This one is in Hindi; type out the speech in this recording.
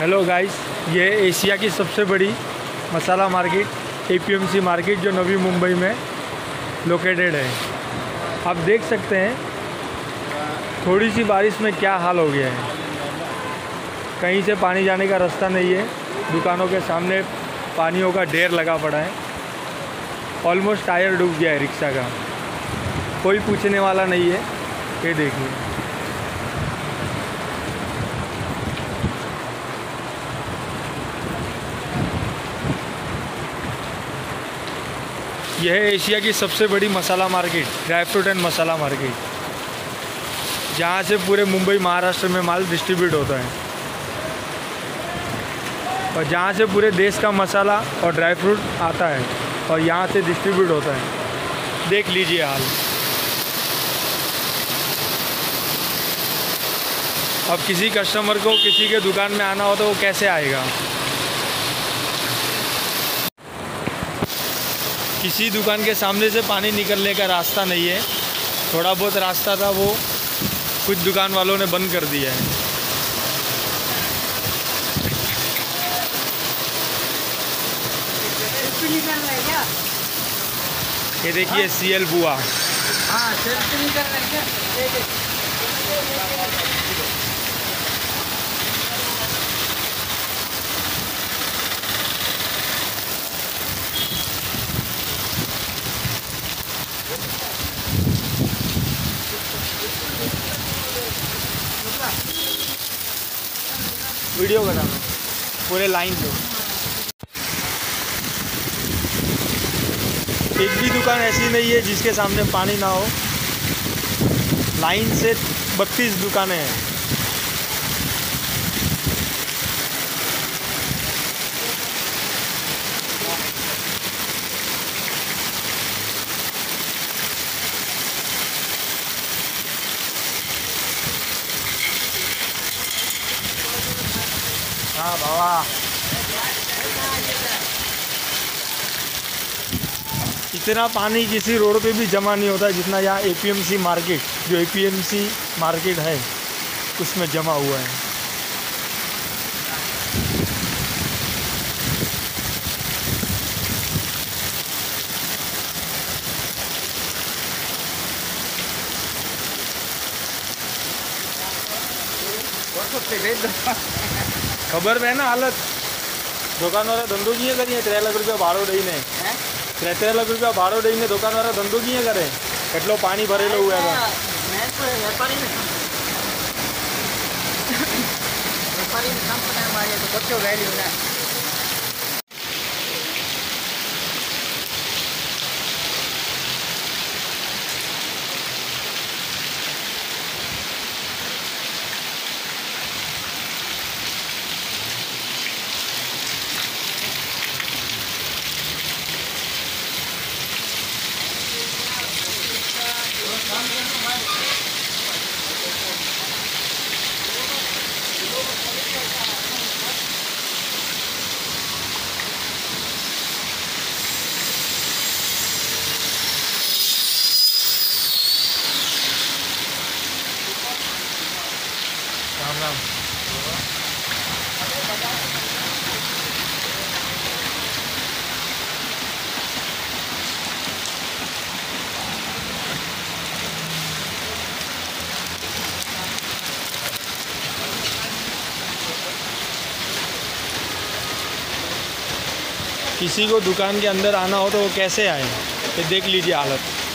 हेलो गाइस ये एशिया की सबसे बड़ी मसाला मार्केट एपीएमसी मार्केट, जो नवी मुंबई में लोकेटेड है। आप देख सकते हैं थोड़ी सी बारिश में क्या हाल हो गया है। कहीं से पानी जाने का रास्ता नहीं है। दुकानों के सामने पानियों का ढेर लगा पड़ा है। ऑलमोस्ट टायर डूब गया है रिक्शा का। कोई पूछने वाला नहीं है। ये देखिए। यह है एशिया की सबसे बड़ी masala market, dry fruit and masala market. जहाँ से पूरे मुंबई, महाराष्ट्र में माल डिस्ट्रीब्यूट होता है। और जहाँ से पूरे देश का मसाला और ड्राई फ्रूट आता है, और यहाँ से डिस्ट्रीब्यूट होता है। देख लीजिए हाल। अब किसी कस्टमर को किसी के दुकान में आना हो तो वो कैसे आएगा? किसी दुकान के सामने से पानी निकलने का रास्ता नहीं है। थोड़ा बहुत रास्ता था वो कुछ दुकान वालों ने बंद कर दिया है। ये देखिए सी एल बुआ। हाँ कर वीडियो बनाना पूरे लाइन दो। एक भी दुकान ऐसी नहीं है जिसके सामने पानी ना हो। लाइन से बत्तीस दुकानें हैं। इतना पानी किसी रोड पे भी जमा नहीं होता जितना यहाँ एपीएमसी मार्केट, जो एपीएमसी मार्केट है, उसमें जमा हुआ है। खबर में ना हालत दुकान वाला धंधो किए करी है त्रेलाख रुपया भाड़ो दई ने त्रे त्रे रुपया भाड़ो दी ने दुकान वाला धंधो किए करे एट्लो पानी भरेलो हुए है व्यापारी व्यापारी ने काम पटाया मारिया तो बच्चों वैल्यू ना राम किसी को दुकान के अंदर आना हो तो वो कैसे आए? ये देख लीजिए हालत।